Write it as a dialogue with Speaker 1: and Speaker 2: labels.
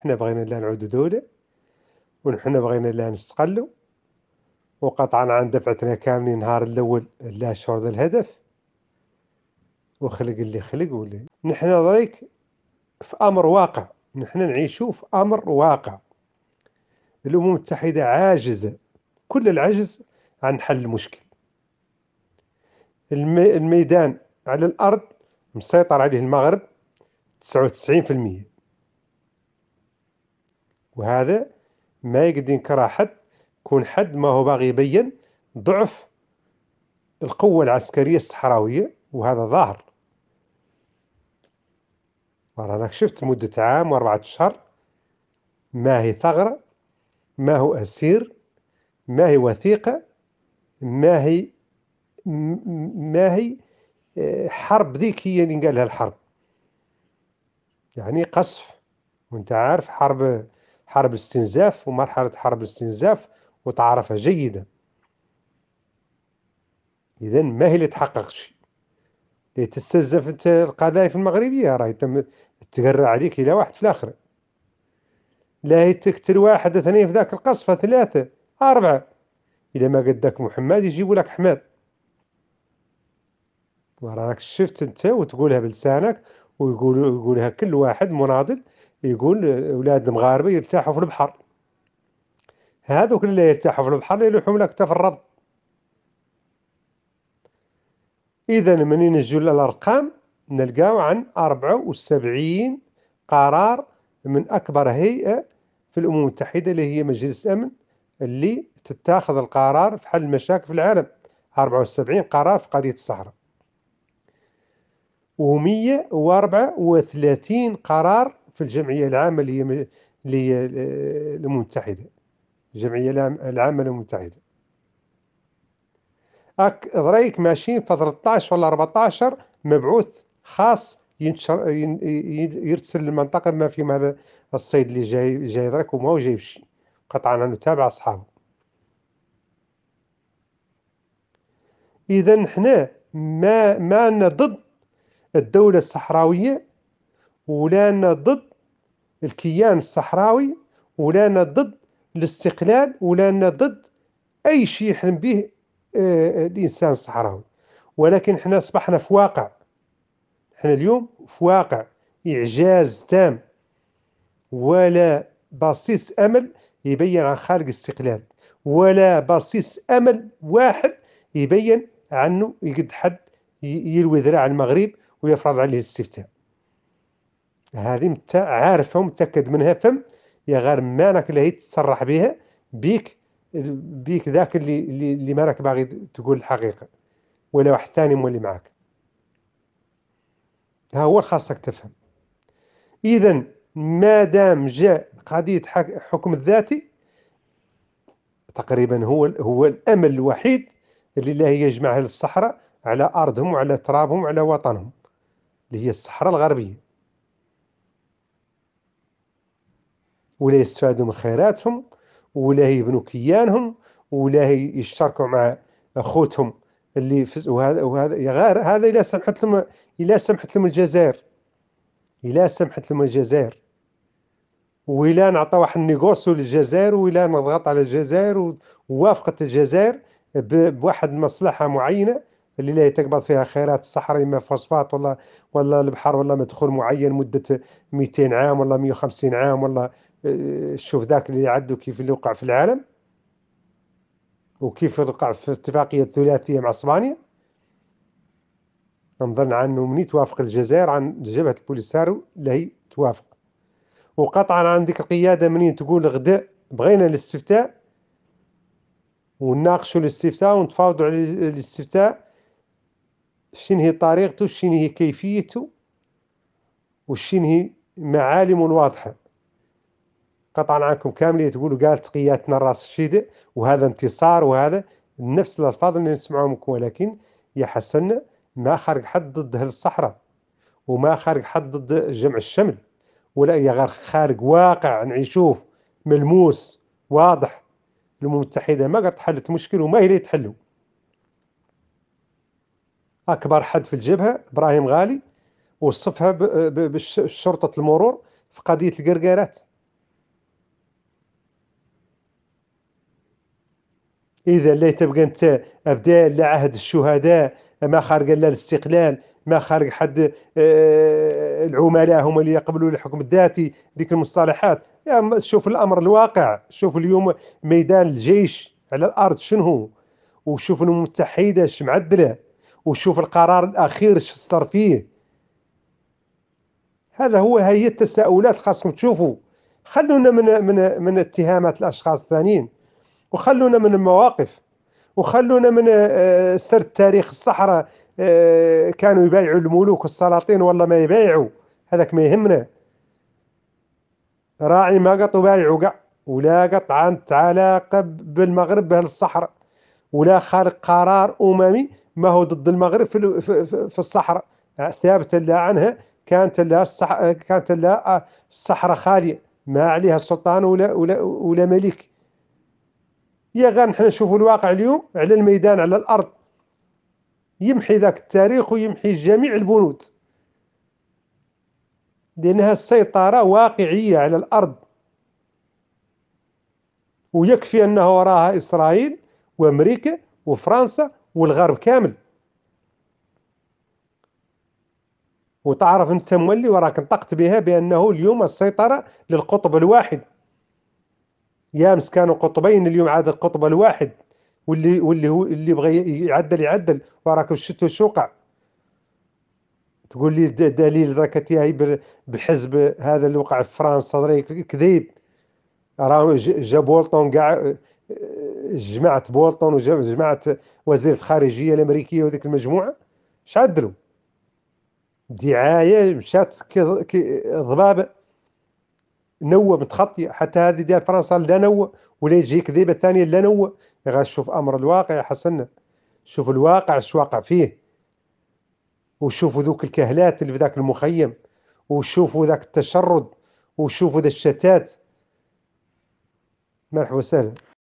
Speaker 1: حنا بغينا لا نعودو دولة ونحنا بغينا لا نستقلو وقطعا عن دفعتنا كاملين النهار الأول لا شعور الهدف وخلق اللي خلق واللي نحنا ضريك في أمر واقع نحنا نعيشو في أمر واقع. الأمم المتحدة عاجزة كل العجز عن حل المشكل. الميدان على الأرض مسيطر عليه المغرب 99% وهذا ما يقدر ينكره حد كون حد ما هو باغي يبين ضعف القوة العسكرية الصحراوية وهذا ظاهر. راك شفت مدة عام وأربعة أشهر ما هي ثغرة ما هو أسير ما هي وثيقة ما هي ما هي آه، حرب ذيك هي اللي قال لها الحرب. يعني قصف وأنت عارف حرب حرب استنزاف ومرحلة حرب الاستنزاف وتعرفها جيدا إذا ما هي اللي تحقق شيء؟ اللي تستنزف أنت القذائف المغربية راهي تم تقرع عليك إلى واحد في الآخر. لا هي تقتل واحد اثنين في ذاك القصفة ثلاثة أربعة. إذا ما قدك محمد يجيبوا لك حماد. وراك شفت أنت وتقولها بلسانك ويقول يقولها كل واحد مناضل يقول أولاد المغاربة يرتاحوا في البحر. هذوك اللي يرتاحوا في البحر يلوحوا لك في الرب. اذا من نجوا الأرقام نلقاو عن 74 قرار من أكبر هيئة في الأمم المتحدة اللي هي مجلس الأمن اللي تتاخذ القرار في حل المشاكل في العالم. 74 قرار في قضية الصحراء. و134 قرار في الجمعية العامة الأمم المتحدة. الجمعية العامة للأمم المتحدة ضريك ماشيين في 13 ولا 14 مبعوث خاص ينشر يرسل للمنطقة ما في هذا الصيد اللي جاي جاي ضرك وما هو جايب شيء قطعا انه تابع أصحابه. إذا حنا ما ما ضد الدولة الصحراوية ولانا ضد الكيان الصحراوي ولانا ضد الاستقلال ولانا ضد أي شيء يحلم به آه، الإنسان الصحراوي. ولكن إحنا أصبحنا في واقع. إحنا اليوم في واقع. إعجاز تام. ولا بصيص أمل يبين عن خارج استقلال ولا بصيص أمل واحد يبين عنه يقد حد يلوي ذراع المغرب ويفرض عليه الاستفتاء. هذه مت... عارفة ومتأكد منها فم. يا غير مانك اللي هي تصرح بها بيك بيك ذاك اللي اللي, مانك باغي تقول الحقيقة ولا واحد ثاني مولي معاك. ها هو خاصك تفهم. إذا ما دام جاء قضية حكم الذاتي تقريبا هو هو الأمل الوحيد اللي الله يجمع أهل الصحراء على أرضهم وعلى ترابهم وعلى وطنهم اللي هي الصحراء الغربية. ولا يستفادوا من خيراتهم ولا يبنوا كيانهم ولا يشتركوا مع أخوتهم اللي في وهذا وهذا غير هذا الا سمحت لهم الا سمحت لهم الجزائر. الا سمحت لهم الجزائر. وإلا نعطى واحد النيغوسيو للجزائر وإلا نضغط على الجزائر ووافقت الجزائر بواحد المصلحة معينة اللي لا تقبض فيها خيرات الصحراء إما فوسفات ولا ولا البحر ولا مدخول معين مدة 200 عام ولا 150 عام ولا شوف ذاك اللي عدوا كيف اللي وقع في العالم وكيف وقع في اتفاقية الثلاثيه مع إسبانيا. نظن عنه مني توافق الجزائر عن جبهة البوليسارو اللي هي توافق. وقطعا عندك القيادة منين تقول غدا بغينا الاستفتاء ونناقشوا الاستفتاء ونتفاوضوا على الاستفتاء شنو هي طريقته شنو هي كيفيته وشنو هي معالم واضحة قطعا عنكم كاملين تقولوا قالت قيادتنا الراس الشيدة وهذا انتصار وهذا نفس الألفاظ اللي نسمعهم ولكن يا حسن ما خارج حد ضد أهل الصحراء وما خارج حد ضد جمع الشمل ولا يا غير خارج واقع نعيشوه ملموس واضح الأمم المتحدة ما قد حلت مشكل وما هي اللي تحله أكبر حد في الجبهة إبراهيم غالي وصفها بشرطة المرور في قضية القرقارات إذا لا تبقى أنت أبدا لعهد الشهداء ما خارج إلا الاستقلال ما خارج حد آه، العملاء هم اللي يقبلوا الحكم الذاتي ديك المصطلحات. يا شوف الأمر الواقع شوف اليوم ميدان الجيش على الأرض شنو؟ وشوف الأمم المتحدة اش معدلة؟ وشوف القرار الأخير اش صار فيه. هذا هو هي التساؤلات خاصكم تشوفوا. خلونا من من من اتهامات الأشخاص الثانيين. وخلونا من المواقف وخلونا من آه، سرد تاريخ الصحراء آه، كانوا يبايعوا الملوك والسلاطين والله ما يبايعوا هذاك ما يهمنا. راعي ما قط بايعوا قع ولا قط عن علاقة بالمغرب بأهل الصحراء ولا خارق قرار أممي ما هو ضد المغرب في في الصحراء. ثابت لا عنها كانت لها الصح... كانت لها الصحراء خالية ما عليها سلطان ولا ولا ولا ملك يا غير نحن نشوفوا الواقع اليوم على الميدان على الأرض. يمحي ذاك التاريخ ويمحي جميع البنود. لأنها السيطرة واقعية على الأرض. ويكفي أنه وراها إسرائيل وأمريكا وفرنسا والغرب كامل. وتعرف أنت مولي وراك نطقت بها بأنه اليوم السيطرة للقطب الواحد. يامس كانوا قطبين اليوم عاد القطب الواحد واللي واللي هو اللي بغى يعدل يعدل. وراك شتو شوقع تقول لي دليل راك تياهي بالحزب هذا اللي وقع في فرنسا كذيب. راه جا بولطون كاع جماعة بولطون وجماعة وزير الخارجية الأمريكية وذيك المجموعة. اش عدلوا دعاية مشات ضبابة نوة متخطية حتى هذه ديال فرنسا لا نوة ولا يجي كذيبة ثانية لا نوة. غير شوف أمر الواقع يا حسنا شوف الواقع اش واقع فيه. وشوفوا ذوك الكهلات اللي في ذاك المخيم. وشوفوا ذاك التشرد. وشوفوا ذا الشتات. مرحبا وسهلا.